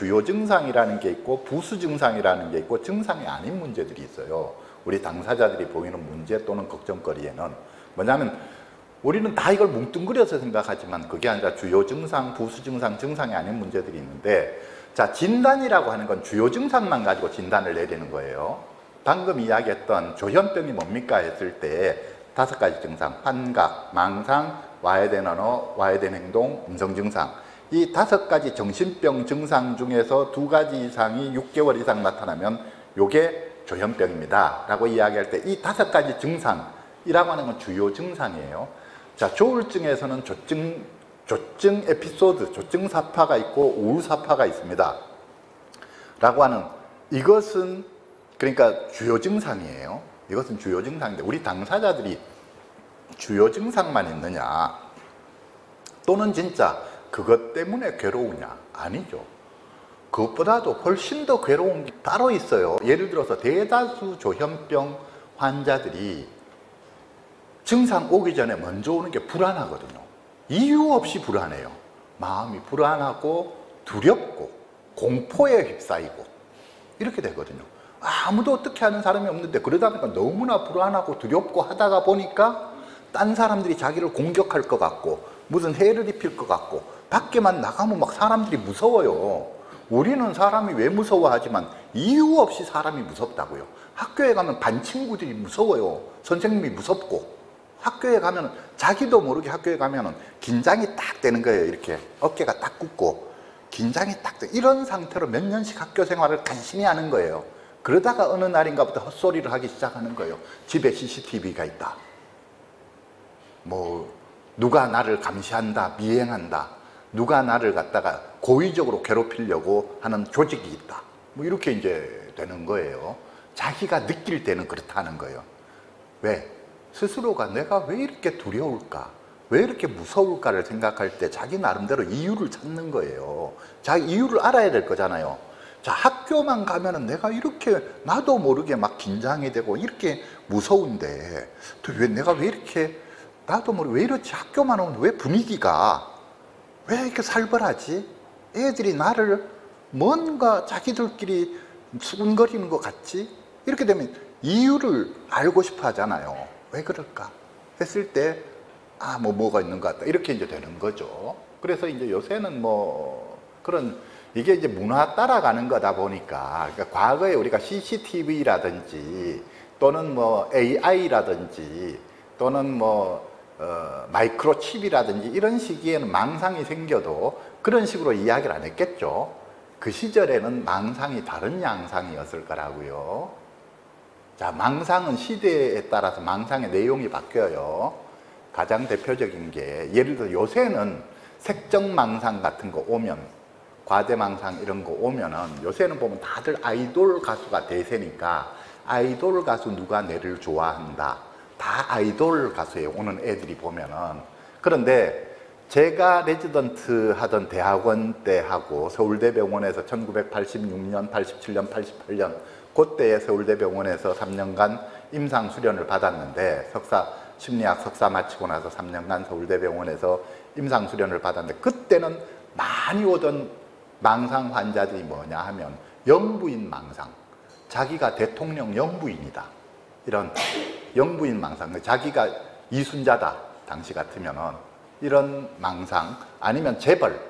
주요 증상이라는 게 있고 부수 증상이라는 게 있고 증상이 아닌 문제들이 있어요. 우리 당사자들이 보이는 문제 또는 걱정거리에는 뭐냐면 우리는 다 이걸 뭉뚱그려서 생각하지만 그게 아니라 주요 증상, 부수 증상, 증상이 아닌 문제들이 있는데 자 진단이라고 하는 건 주요 증상만 가지고 진단을 내리는 거예요. 방금 이야기했던 조현병이 뭡니까 했을 때 다섯 가지 증상 환각, 망상, 와야 되는 언어, 와야 되는 행동, 음성 증상 이 다섯 가지 정신병 증상 중에서 두 가지 이상이 6개월 이상 나타나면 요게 조현병입니다. 라고 이야기할 때 이 다섯 가지 증상이라고 하는 건 주요 증상이에요. 자 조울증에서는 조증, 조증 에피소드, 조증 사파가 있고 우울 사파가 있습니다. 라고 하는 이것은 그러니까 주요 증상이에요. 이것은 주요 증상인데 우리 당사자들이 주요 증상만 있느냐? 또는 진짜 그것 때문에 괴로우냐? 아니죠. 그것보다도 훨씬 더 괴로운 게 따로 있어요. 예를 들어서 대다수 조현병 환자들이 증상 오기 전에 먼저 오는 게 불안하거든요. 이유 없이 불안해요. 마음이 불안하고 두렵고 공포에 휩싸이고 이렇게 되거든요. 아무도 어떻게 하는 사람이 없는데 그러다 보니까 너무나 불안하고 두렵고 하다가 보니까 딴 사람들이 자기를 공격할 것 같고 무슨 해를 입힐 것 같고 밖에만 나가면 막 사람들이 무서워요 우리는 사람이 왜 무서워하지만 이유 없이 사람이 무섭다고요 학교에 가면 반 친구들이 무서워요 선생님이 무섭고 학교에 가면 자기도 모르게 학교에 가면 긴장이 딱 되는 거예요 이렇게 어깨가 딱 굳고 긴장이 딱 돼. 이런 상태로 몇 년씩 학교 생활을 간신히 하는 거예요 그러다가 어느 날인가부터 헛소리를 하기 시작하는 거예요. 집에 CCTV가 있다. 뭐 누가 나를 감시한다, 미행한다. 누가 나를 갖다가 고의적으로 괴롭히려고 하는 조직이 있다. 뭐 이렇게 이제 되는 거예요. 자기가 느낄 때는 그렇다는 거예요. 왜? 스스로가 내가 왜 이렇게 두려울까? 왜 이렇게 무서울까를 생각할 때 자기 나름대로 이유를 찾는 거예요. 자기 이유를 알아야 될 거잖아요. 자, 학교만 가면은 내가 이렇게 나도 모르게 막 긴장이 되고 이렇게 무서운데 왜 내가 왜 이렇게 나도 모르게 왜 이렇지 학교만 오면 왜 분위기가 왜 이렇게 살벌하지? 애들이 나를 뭔가 자기들끼리 수군거리는 것 같지? 이렇게 되면 이유를 알고 싶어 하잖아요. 왜 그럴까? 했을 때, 아, 뭐, 뭐가 있는 것 같다. 이렇게 이제 되는 거죠. 그래서 이제 요새는 뭐, 그런 이게 이제 문화 따라가는 거다 보니까 그러니까 과거에 우리가 CCTV라든지 또는 뭐 AI라든지 또는 뭐 어, 마이크로 칩이라든지 이런 시기에는 망상이 생겨도 그런 식으로 이야기를 안 했겠죠. 그 시절에는 망상이 다른 양상이었을 거라고요. 자, 망상은 시대에 따라서 망상의 내용이 바뀌어요. 가장 대표적인 게 예를 들어 요새는 색정 망상 같은 거 오면 과대 망상 이런 거 오면은 요새는 보면 다들 아이돌 가수가 대세니까 아이돌 가수 누가 내를 좋아한다. 다 아이돌 가수에 오는 애들이 보면은. 그런데 제가 레지던트 하던 대학원 때 하고 서울대병원에서 1986년, 87년, 88년 그때에 서울대병원에서 3년간 임상 수련을 받았는데 석사 심리학 석사 마치고 나서 3년간 서울대병원에서 임상 수련을 받았는데 그때는 많이 오던 망상 환자들이 뭐냐 하면 영부인 망상. 자기가 대통령 영부인이다 이런 영부인 망상 자기가 이순자다 당시 같으면은 이런 망상 아니면 재벌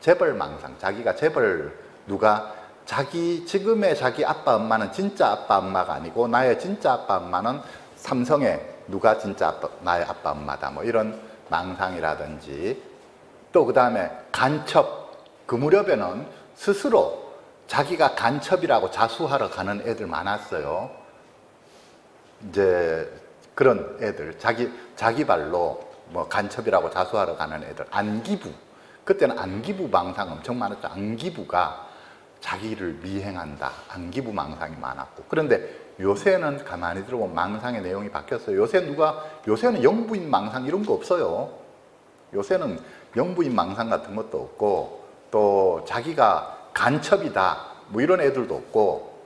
재벌 망상 자기가 재벌 누가 자기 지금의 자기 아빠 엄마는 진짜 아빠 엄마가 아니고 나의 진짜 아빠 엄마는 삼성의 누가 진짜 아빠, 나의 아빠 엄마다 뭐 이런 망상이라든지 또 그 다음에 간첩 그 무렵에는 스스로 자기가 간첩이라고 자수하러 가는 애들 많았어요. 이제 그런 애들, 자기, 자기 발로 뭐 간첩이라고 자수하러 가는 애들, 안기부. 그때는 안기부 망상 엄청 많았죠. 안기부가 자기를 미행한다. 안기부 망상이 많았고. 그런데 요새는 가만히 들어보면 망상의 내용이 바뀌었어요. 요새 누가, 요새는 영부인 망상 이런 거 없어요. 요새는 영부인 망상 같은 것도 없고, 또 자기가 간첩이다 뭐 이런 애들도 없고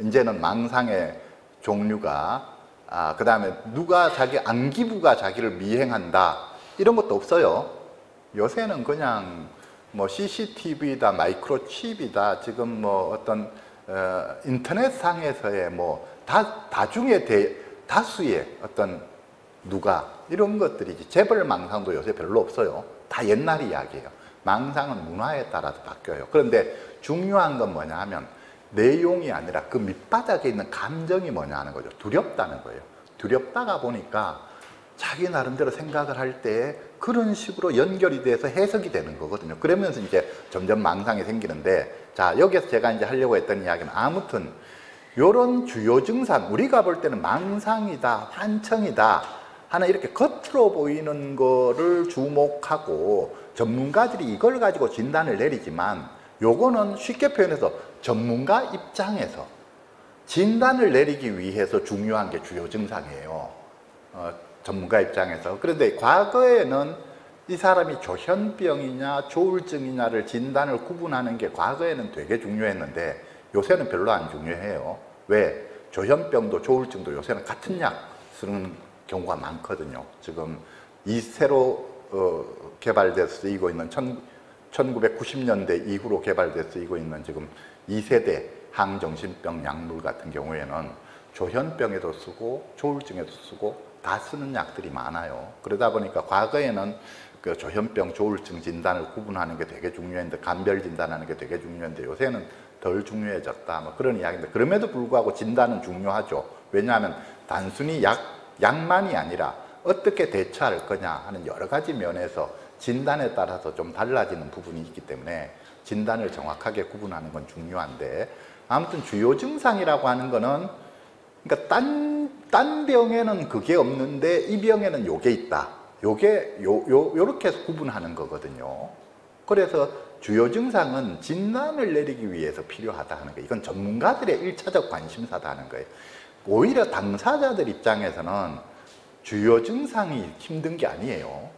이제는 망상의 종류가 아, 그 다음에 누가 자기 안기부가 자기를 미행한다 이런 것도 없어요 요새는 그냥 뭐 CCTV다 마이크로칩이다 지금 뭐 어떤 어, 인터넷상에서의 뭐 다, 다중의 대, 다수의 어떤 누가 이런 것들이지 재벌 망상도 요새 별로 없어요. 다 옛날 이야기예요. 망상은 문화에 따라서 바뀌어요. 그런데 중요한 건 뭐냐 하면 내용이 아니라 그 밑바닥에 있는 감정이 뭐냐 하는 거죠. 두렵다는 거예요. 두렵다가 보니까 자기 나름대로 생각을 할 때 그런 식으로 연결이 돼서 해석이 되는 거거든요. 그러면서 이제 점점 망상이 생기는데 자, 여기서 제가 이제 하려고 했던 이야기는 아무튼 요런 주요 증상, 우리가 볼 때는 망상이다, 환청이다 하는 이렇게 겉으로 보이는 거를 주목하고 전문가들이 이걸 가지고 진단을 내리지만 요거는 쉽게 표현해서 전문가 입장에서 진단을 내리기 위해서 중요한 게 주요 증상이에요. 어, 전문가 입장에서. 그런데 과거에는 이 사람이 조현병이냐 조울증이냐를 진단을 구분하는 게 과거에는 되게 중요했는데 요새는 별로 안 중요해요. 왜? 조현병도 조울증도 요새는 같은 약 쓰는 경우가 많거든요. 지금 이 새로 어, 개발돼서 쓰이고 있는 천, 1990년대 이후로 개발돼서 쓰이고 있는 지금 2세대 항정신병 약물 같은 경우에는 조현병에도 쓰고 조울증에도 쓰고 다 쓰는 약들이 많아요. 그러다 보니까 과거에는 그 조현병, 조울증 진단을 구분하는 게 되게 중요했는데 간별 진단하는 게 되게 중요한데 요새는 덜 중요해졌다. 뭐 그런 이야기인데 그럼에도 불구하고 진단은 중요하죠. 왜냐하면 단순히 약 약만이 아니라 어떻게 대처할 거냐 하는 여러 가지 면에서 진단에 따라서 좀 달라지는 부분이 있기 때문에 진단을 정확하게 구분하는 건 중요한데 아무튼 주요 증상이라고 하는 거는 그러니까 딴, 딴 병에는 그게 없는데 이 병에는 요게 있다. 요게 요, 요, 요렇게 해서 구분하는 거거든요. 그래서 주요 증상은 진단을 내리기 위해서 필요하다 하는 거예요. 이건 전문가들의 일차적 관심사다 하는 거예요. 오히려 당사자들 입장에서는 주요 증상이 힘든 게 아니에요.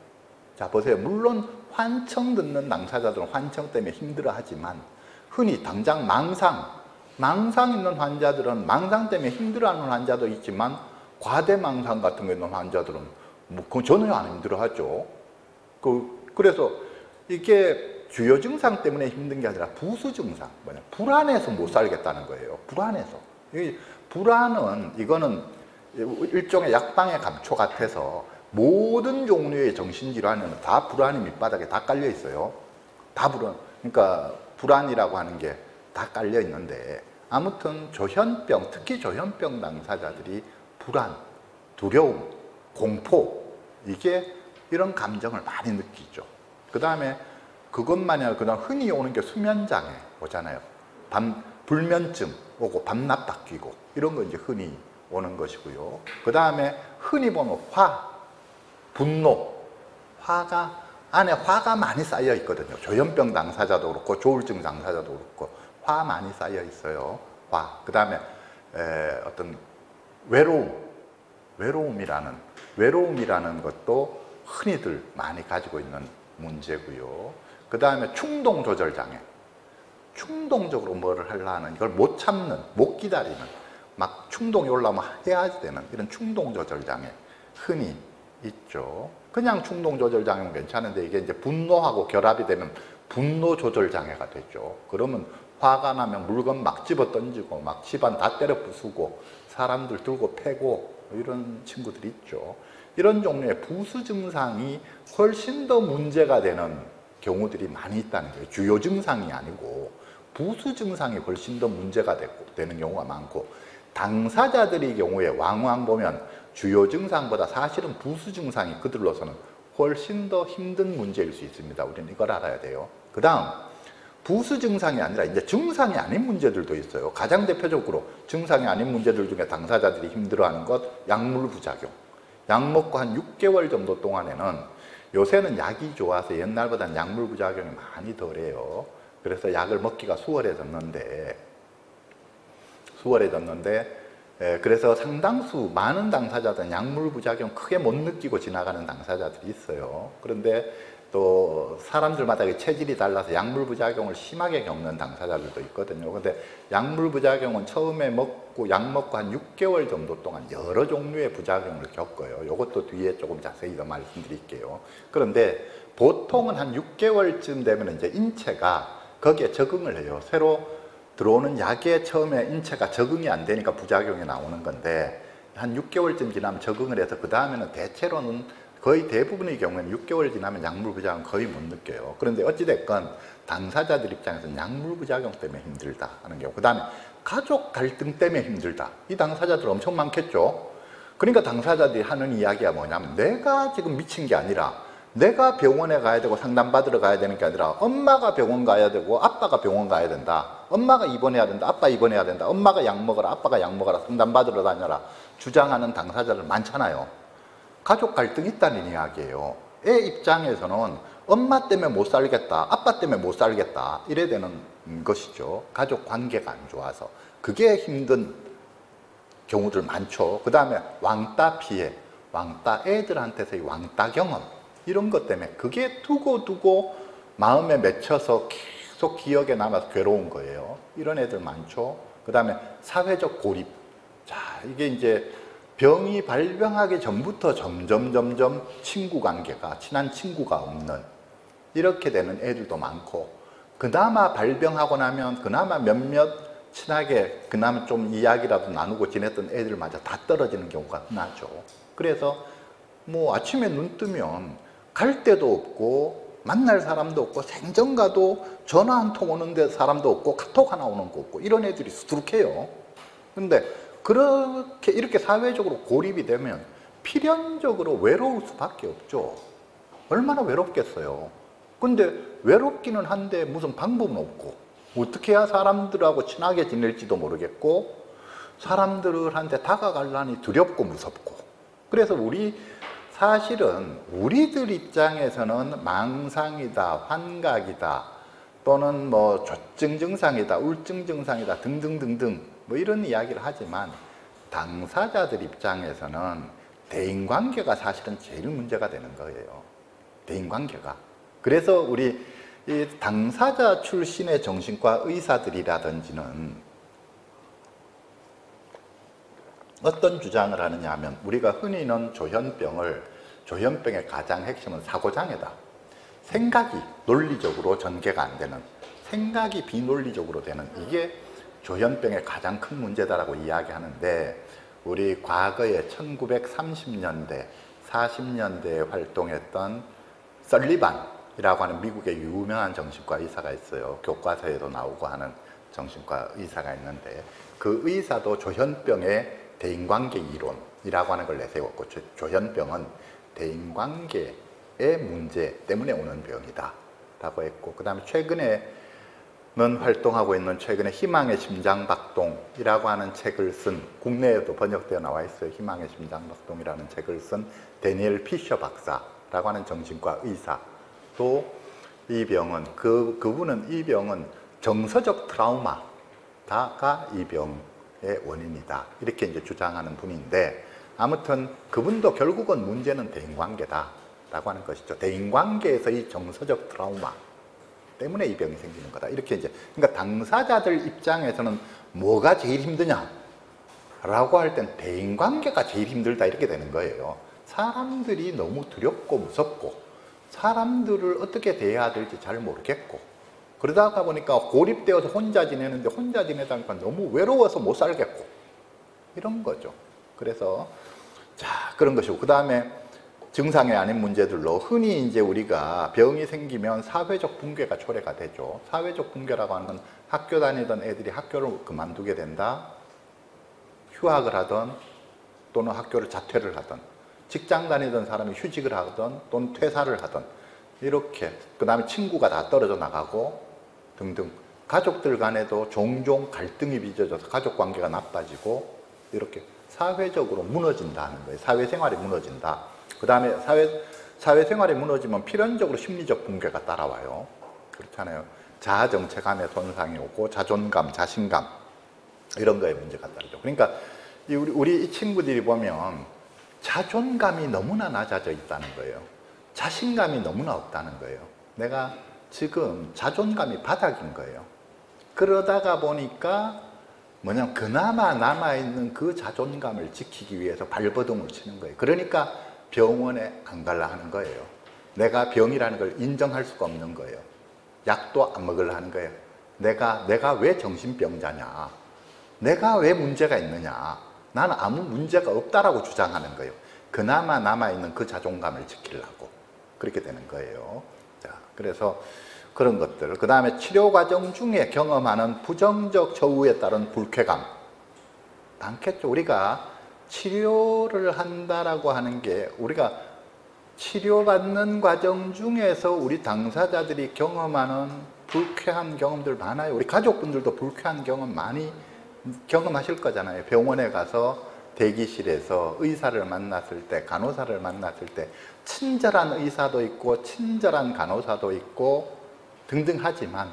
자, 보세요. 물론 환청 듣는 당사자들은 환청 때문에 힘들어 하지만 흔히 당장 망상, 망상 있는 환자들은 망상 때문에 힘들어하는 환자도 있지만 과대망상 같은 거 있는 환자들은 뭐 전혀 안 힘들어하죠. 그 그래서 이게 주요 증상 때문에 힘든 게 아니라 부수 증상, 뭐냐 불안해서 못 살겠다는 거예요. 불안해서. 이 불안은 이거는 일종의 약방의 감초 같아서 모든 종류의 정신질환에는 다 불안이 밑바닥에 다 깔려 있어요. 다 불안. 그러니까 불안이라고 하는 게 다 깔려 있는데 아무튼 조현병, 특히 조현병 당사자들이 불안, 두려움, 공포 이게 이런 감정을 많이 느끼죠. 그 다음에 그것만이 아니라 그다음 흔히 오는 게 수면 장애 오잖아요. 밤 불면증 오고 밤낮 바뀌고 이런 거 이제 흔히 오는 것이고요. 그 다음에 흔히 보면 화, 분노, 화가 안에 화가 많이 쌓여 있거든요. 조현병 당사자도 그렇고 조울증 당사자도 그렇고 화 많이 쌓여 있어요. 화. 그 다음에 어떤 외로움, 외로움이라는 외로움이라는 것도 흔히들 많이 가지고 있는 문제고요. 그 다음에 충동 조절 장애. 충동적으로 뭐를 하려는 이걸 못 참는, 못 기다리는, 막 충동이 올라오면 해야 되는 이런 충동 조절 장애 흔히 있죠. 그냥 충동 조절 장애는 괜찮은데 이게 이제 분노하고 결합이 되면 분노 조절 장애가 되죠. 그러면 화가 나면 물건 막 집어 던지고 막 집안 다 때려 부수고 사람들 들고 패고 이런 친구들이 있죠. 이런 종류의 부수 증상이 훨씬 더 문제가 되는 경우들이 많이 있다는 거예요. 주요 증상이 아니고 부수 증상이 훨씬 더 문제가 되고, 되는 경우가 많고 당사자들의 경우에 왕왕 보면 주요 증상보다 사실은 부수 증상이 그들로서는 훨씬 더 힘든 문제일 수 있습니다. 우리는 이걸 알아야 돼요. 그 다음 부수 증상이 아니라 이제 증상이 아닌 문제들도 있어요. 가장 대표적으로 증상이 아닌 문제들 중에 당사자들이 힘들어하는 것 약물 부작용. 약 먹고 한 6개월 정도 동안에는 요새는 약이 좋아서 옛날보다는 약물 부작용이 많이 덜해요. 그래서 약을 먹기가 수월해졌는데 수월해졌는데 예, 그래서 상당수 많은 당사자들은 약물 부작용 크게 못 느끼고 지나가는 당사자들이 있어요. 그런데 또 사람들마다 그 체질이 달라서 약물 부작용을 심하게 겪는 당사자들도 있거든요. 근데 약물 부작용은 처음에 먹고 약 먹고 한 6개월 정도 동안 여러 종류의 부작용을 겪어요. 이것도 뒤에 조금 자세히 더 말씀드릴게요. 그런데 보통은 한 6개월쯤 되면 이제 인체가 거기에 적응을 해요. 새로 들어오는 약에 처음에 인체가 적응이 안 되니까 부작용이 나오는 건데 한 6개월쯤 지나면 적응을 해서 그 다음에는 대체로는 거의 대부분의 경우에는 6개월 지나면 약물 부작용 거의 못 느껴요. 그런데 어찌됐건 당사자들 입장에서는 약물 부작용 때문에 힘들다 하는 경우. 그 다음에 가족 갈등 때문에 힘들다. 이 당사자들 엄청 많겠죠. 그러니까 당사자들이 하는 이야기가 뭐냐면 내가 지금 미친 게 아니라 내가 병원에 가야 되고 상담받으러 가야 되는 게 아니라 엄마가 병원 가야 되고 아빠가 병원 가야 된다. 엄마가 입원해야 된다. 아빠 입원해야 된다. 엄마가 약 먹어라. 아빠가 약 먹어라. 상담받으러 다녀라. 주장하는 당사자들 많잖아요. 가족 갈등이 있다는 이야기예요. 애 입장에서는 엄마 때문에 못 살겠다, 아빠 때문에 못 살겠다, 이래 되는 것이죠. 가족 관계가 안 좋아서. 그게 힘든 경우들 많죠. 그 다음에 왕따 피해, 왕따 애들한테서의 왕따 경험, 이런 것 때문에 그게 두고 두고 마음에 맺혀서 계속 기억에 남아서 괴로운 거예요. 이런 애들 많죠. 그 다음에 사회적 고립. 자, 이게 이제 병이 발병하기 전부터 점점 점점 친구 관계가 친한 친구가 없는 이렇게 되는 애들도 많고 그나마 발병하고 나면 그나마 몇몇 친하게 그나마 좀 이야기라도 나누고 지냈던 애들마저 다 떨어지는 경우가 흔하죠. 그래서 뭐 아침에 눈 뜨면 갈 데도 없고 만날 사람도 없고 생전 가도 전화 한 통 오는데 사람도 없고 카톡 하나 오는 거 없고 이런 애들이 수두룩해요. 근데 그렇게 이렇게 사회적으로 고립이 되면 필연적으로 외로울 수밖에 없죠. 얼마나 외롭겠어요. 근데 외롭기는 한데 무슨 방법은 없고 어떻게 해야 사람들하고 친하게 지낼지도 모르겠고 사람들한테 다가갈라니 두렵고 무섭고 그래서 우리 사실은 우리들 입장에서는 망상이다, 환각이다, 또는 뭐 조증 증상이다, 우울증 증상이다 등등등등 뭐 이런 이야기를 하지만 당사자들 입장에서는 대인관계가 사실은 제일 문제가 되는 거예요. 대인관계가. 그래서 우리 이 당사자 출신의 정신과 의사들이라든지는 어떤 주장을 하느냐 하면 우리가 흔히는 조현병을 조현병의 가장 핵심은 사고장애다. 생각이 논리적으로 전개가 안 되는 생각이 비논리적으로 되는 이게 조현병의 가장 큰 문제다라고 이야기하는데 우리 과거에 1930년대, 40년대에 활동했던 썰리반이라고 하는 미국의 유명한 정신과 의사가 있어요. 교과서에도 나오고 하는 정신과 의사가 있는데 그 의사도 조현병의 대인관계 이론이라고 하는 걸 내세웠고 조현병은 대인관계의 문제 때문에 오는 병이다 라고 했고 그 다음에 최근에 는 활동하고 있는 최근에 희망의 심장박동이라고 하는 책을 쓴 국내에도 번역되어 나와 있어요. 희망의 심장박동이라는 책을 쓴 데니엘 피셔 박사라고 하는 정신과 의사 또이 병은 그 그분은 이 병은 정서적 트라우마가 이 병의 원인이다 이렇게 이제 주장하는 분인데 아무튼 그분도 결국은 문제는 대인관계다 라고 하는 것이죠. 대인관계에서의 정서적 트라우마 때문에 이 병이 생기는 거다. 이렇게 이제 그러니까 당사자들 입장에서는 뭐가 제일 힘드냐? 라고 할 땐 대인 관계가 제일 힘들다 이렇게 되는 거예요. 사람들이 너무 두렵고 무섭고 사람들을 어떻게 대해야 될지 잘 모르겠고 그러다가 보니까 고립되어서 혼자 지내는데 혼자 지내다 보니까 너무 외로워서 못 살겠고 이런 거죠. 그래서 자 그런 것이고 그 다음에 증상이 아닌 문제들로 흔히 이제 우리가 병이 생기면 사회적 붕괴가 초래가 되죠. 사회적 붕괴라고 하는 건 학교 다니던 애들이 학교를 그만두게 된다. 휴학을 하던 또는 학교를 자퇴를 하던 직장 다니던 사람이 휴직을 하던 또는 퇴사를 하던 이렇게 그 다음에 친구가 다 떨어져 나가고 등등 가족들 간에도 종종 갈등이 빚어져서 가족 관계가 나빠지고 이렇게 사회적으로 무너진다는 거예요. 사회생활이 무너진다. 그 다음에 사회, 사회생활이 무너지면 필연적으로 심리적 붕괴가 따라와요. 그렇잖아요. 자아정체감에 손상이 오고 자존감, 자신감 이런 거에 문제가 따르죠. 그러니까 우리, 우리 이 친구들이 보면 자존감이 너무나 낮아져 있다는 거예요. 자신감이 너무나 없다는 거예요. 내가 지금 자존감이 바닥인 거예요. 그러다가 보니까 뭐냐면 그나마 남아있는 그 자존감을 지키기 위해서 발버둥을 치는 거예요. 그러니까 병원에 안 갈라 하는 거예요. 내가 병이라는 걸 인정할 수가 없는 거예요. 약도 안 먹으려 하는 거예요. 내가, 내가 왜 정신병자냐? 내가 왜 문제가 있느냐? 나는 아무 문제가 없다라고 주장하는 거예요. 그나마 남아있는 그 자존감을 지키려고. 그렇게 되는 거예요. 자, 그래서 그런 것들. 그 다음에 치료 과정 중에 경험하는 부정적 저우에 따른 불쾌감. 많겠죠. 우리가 치료를 한다라고 하는 게 우리가 치료받는 과정 중에서 우리 당사자들이 경험하는 불쾌한 경험들 많아요. 우리 가족분들도 불쾌한 경험 많이 경험하실 거잖아요. 병원에 가서 대기실에서 의사를 만났을 때, 간호사를 만났을 때, 친절한 의사도 있고, 친절한 간호사도 있고, 등등 하지만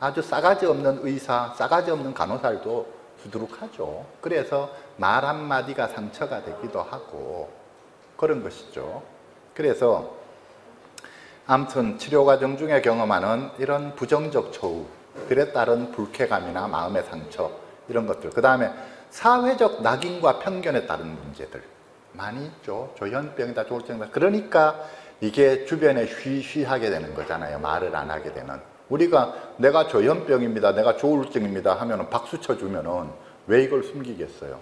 아주 싸가지 없는 의사, 싸가지 없는 간호사도 두드룩하죠. 그래서 말 한마디가 상처가 되기도 하고, 그런 것이죠. 그래서 아무튼 치료 과정 중에 경험하는 이런 부정적 처우, 그에 따른 불쾌감이나 마음의 상처 이런 것들. 그 다음에 사회적 낙인과 편견에 따른 문제들 많이 있죠. 조현병이다, 조울증이다. 그러니까 이게 주변에 쉬쉬하게 되는 거잖아요. 말을 안 하게 되는. 우리가 내가 조현병입니다, 내가 조울증입니다 하면은 박수 쳐주면은 왜 이걸 숨기겠어요?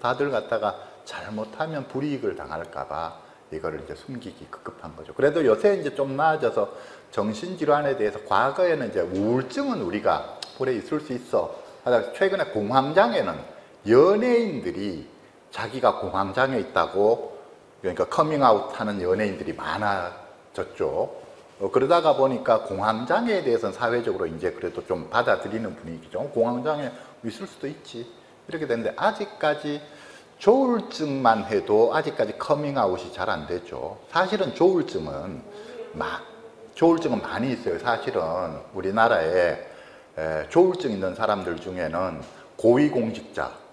다들 갖다가 잘못하면 불이익을 당할까봐 이거를 이제 숨기기 급급한 거죠. 그래도 요새 이제 좀 나아져서 정신질환에 대해서 과거에는 이제 우울증은 우리가 볼에 있을 수 있어. 하다 최근에 공황장애는 연예인들이 자기가 공황장애 있다고 그러니까 커밍아웃 하는 연예인들이 많아졌죠. 어, 그러다가 보니까 공황장애에 대해서는 사회적으로 이제 그래도 좀 받아들이는 분위기죠. 공황장애 있을 수도 있지. 이렇게 되는데 아직까지 조울증만 해도 아직까지 커밍아웃이 잘 안 되죠. 사실은 조울증은 막 조울증은 많이 있어요. 사실은 우리나라에 조울증 있는 사람들 중에는 고위공직자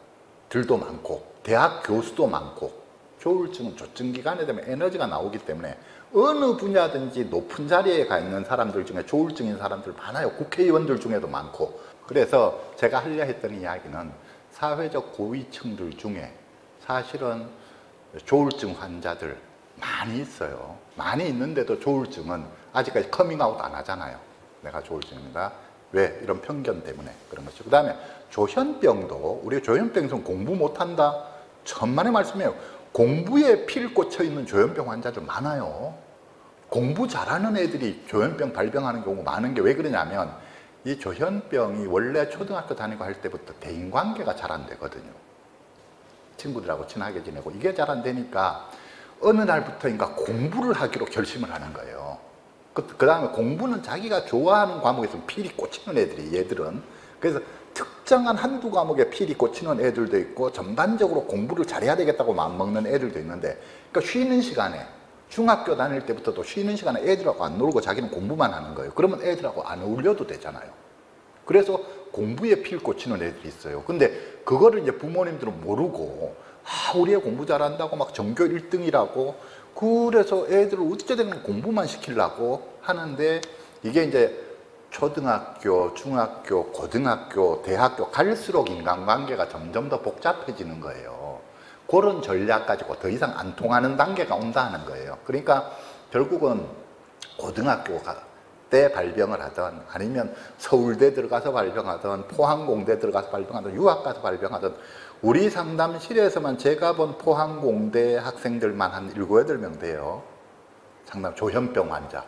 들도 많고 대학 교수도 많고 조울증은 조증 기간에 되면 에너지가 나오기 때문에 어느 분야든지 높은 자리에 가 있는 사람들 중에 조울증인 사람들 많아요. 국회의원들 중에도 많고 그래서 제가 하려 했던 이야기는 사회적 고위층들 중에 사실은 조울증 환자들 많이 있어요. 많이 있는데도 조울증은 아직까지 커밍아웃 안 하잖아요. 내가 조울증입니다. 왜? 이런 편견 때문에 그런 것이죠. 그 다음에 조현병도 우리 조현병에서 공부 못한다. 천만의 말씀이에요. 공부에 필 꽂혀 있는 조현병 환자들 많아요. 공부 잘하는 애들이 조현병 발병하는 경우 많은 게 왜 그러냐면 이 조현병이 원래 초등학교 다니고 할 때부터 대인관계가 잘 안 되거든요. 친구들하고 친하게 지내고 이게 잘 안 되니까 어느 날부터인가 공부를 하기로 결심을 하는 거예요. 그, 그 다음에 공부는 자기가 좋아하는 과목에서 필히 꽂히는 애들이 얘들은 그래서 특정한 한두 과목에 필히 꽂히는 애들도 있고 전반적으로 공부를 잘해야 되겠다고 마음먹는 애들도 있는데 그러니까 쉬는 시간에 중학교 다닐 때부터도 쉬는 시간에 애들하고 안 놀고 자기는 공부만 하는 거예요. 그러면 애들하고 안 어울려도 되잖아요. 그래서 공부에 필 꽂히는 애들이 있어요. 근데 그거를 이제 부모님들은 모르고 아, 우리 애 공부 잘한다고 막 전교 1등이라고 그래서 애들을 어찌되든 공부만 시키려고 하는데 이게 이제 초등학교, 중학교, 고등학교, 대학교 갈수록 인간관계가 점점 더 복잡해지는 거예요. 그런 전략 가지고 더 이상 안 통하는 단계가 온다는 거예요. 그러니까 결국은 고등학교가 때 발병을 하든 아니면 서울대 들어가서 발병하든 포항공대 들어가서 발병하든 유학 가서 발병하든 우리 상담실에서만 제가 본 포항공대 학생들만 한 7, 8명 돼요. 상담 조현병 환자.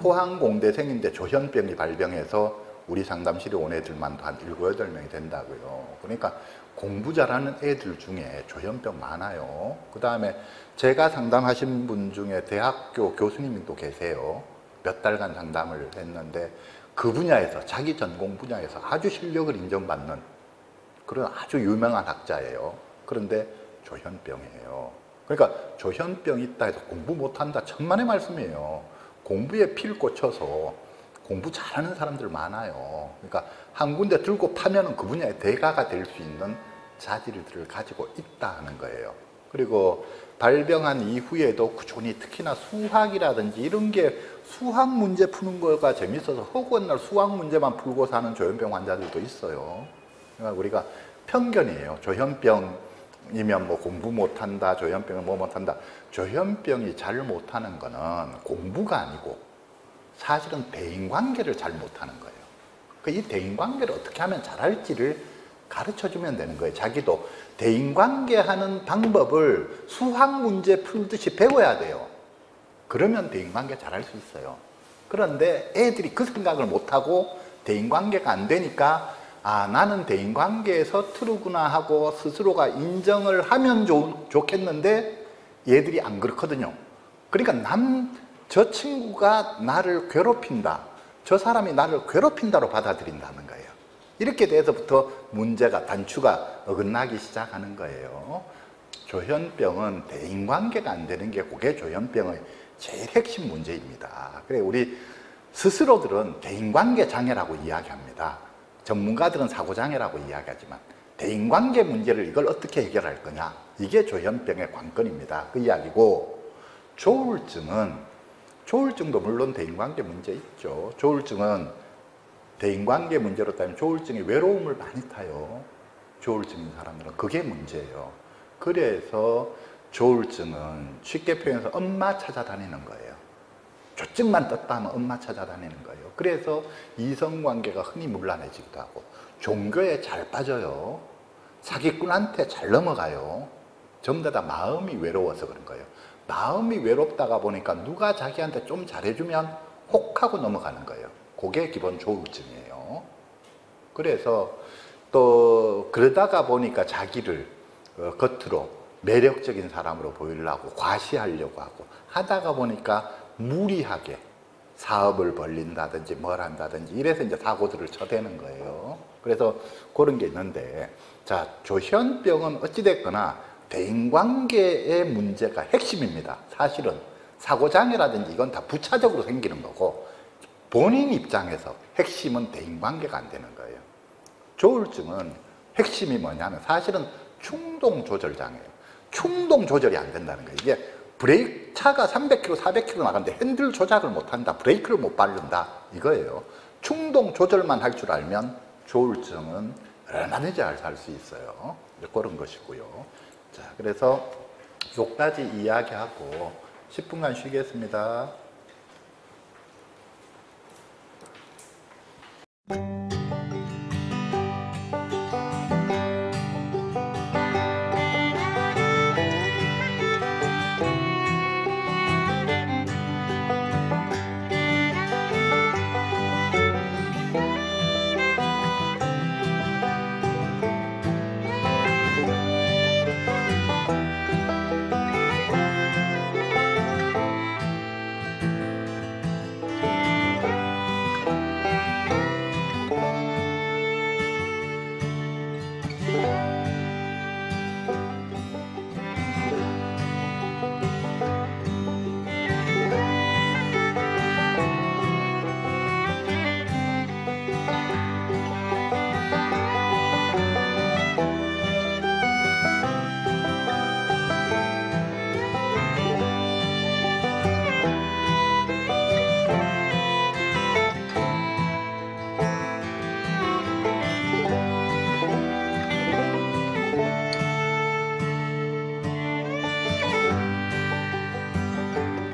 포항공대생인데 조현병이 발병해서 우리 상담실에 온 애들만 도 한 7, 8명이 된다고요. 그러니까 공부 잘하는 애들 중에 조현병 많아요. 그 다음에 제가 상담하신 분 중에 대학교 교수님도 계세요. 몇 달간 상담을 했는데 그 분야에서 자기 전공 분야에서 아주 실력을 인정받는 그런 아주 유명한 학자예요. 그런데 조현병이에요. 그러니까 조현병 있다 해서 공부 못한다 천만의 말씀이에요. 공부에 필 꽂혀서 공부 잘하는 사람들 많아요. 그러니까 한 군데 들고 파면은 그 분야의 대가가 될 수 있는 자질들을 가지고 있다 하는 거예요. 그리고 발병한 이후에도 꾸준히 특히나 수학이라든지 이런 게 수학 문제 푸는 거가 재밌어서 허구한 날 수학 문제만 풀고 사는 조현병 환자들도 있어요. 그러니까 우리가 편견이에요. 조현병이면 뭐 공부 못한다, 조현병은 뭐 못한다. 조현병이 잘 못하는 거는 공부가 아니고 사실은 대인관계를 잘 못하는 거예요. 그 이 대인관계를 어떻게 하면 잘할지를 가르쳐 주면 되는 거예요. 자기도 대인관계 하는 방법을 수학 문제 풀듯이 배워야 돼요. 그러면 대인관계 잘할 수 있어요. 그런데 애들이 그 생각을 못하고 대인관계가 안 되니까 아 나는 대인관계에서 트루구나 하고 스스로가 인정을 하면 좋, 좋겠는데 얘들이 안 그렇거든요. 그러니까 남 저 친구가 나를 괴롭힌다. 저 사람이 나를 괴롭힌다로 받아들인다는 거예요. 이렇게 돼서부터 문제가 단추가 어긋나기 시작하는 거예요. 조현병은 대인관계가 안 되는 게 그게 조현병의 제일 핵심 문제입니다. 그래 우리 스스로들은 대인관계 장애라고 이야기합니다. 전문가들은 사고 장애라고 이야기하지만 대인관계 문제를 이걸 어떻게 해결할 거냐 이게 조현병의 관건입니다. 그 이야기고 조울증은 조울증도 물론 대인관계 문제 있죠. 조울증은 대인관계 문제로 따지면 조울증이 외로움을 많이 타요. 조울증인 사람들은 그게 문제예요. 그래서 조울증은 쉽게 표현해서 엄마 찾아다니는 거예요. 조증만 떴다 하면 엄마 찾아다니는 거예요. 그래서 이성관계가 흔히 문란해지기도 하고 종교에 잘 빠져요. 사기꾼한테 잘 넘어가요. 전부 다 마음이 외로워서 그런 거예요. 마음이 외롭다가 보니까 누가 자기한테 좀 잘해주면 혹 하고 넘어가는 거예요. 그게 기본 조울증이에요. 그래서 또 그러다가 보니까 자기를 어, 겉으로 매력적인 사람으로 보이려고 과시하려고 하고 하다가 보니까 무리하게 사업을 벌린다든지 뭘 한다든지 이래서 이제 사고들을 쳐대는 거예요. 그래서 그런 게 있는데 자 조현병은 어찌됐거나 대인관계의 문제가 핵심입니다. 사실은 사고장애라든지 이건 다 부차적으로 생기는 거고 본인 입장에서 핵심은 대인관계가 안 되는 거예요. 조울증은 핵심이 뭐냐면 사실은 충동 조절 장애예요. 충동 조절이 안 된다는 거예요. 이게 브레이크 차가 300km, 400km 나가는데 핸들 조작을 못 한다, 브레이크를 못 밟는다 이거예요. 충동 조절만 할 줄 알면 조울증은 얼마든지 잘 살 수 있어요. 그런 것이고요. 자, 그래서 요까지 이야기하고 10분간 쉬겠습니다.